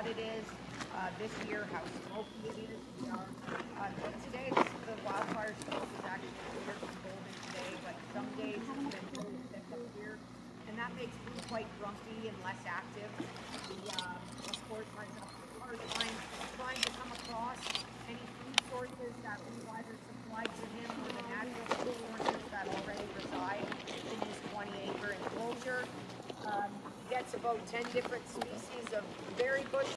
uh, this year, how smoky it is. We are, uh, but today, the wildfire smoke is actually clear from golden today, but some days it's been really thick up here. And that makes me quite grumpy and less active. Gets about 10 different species of berry bush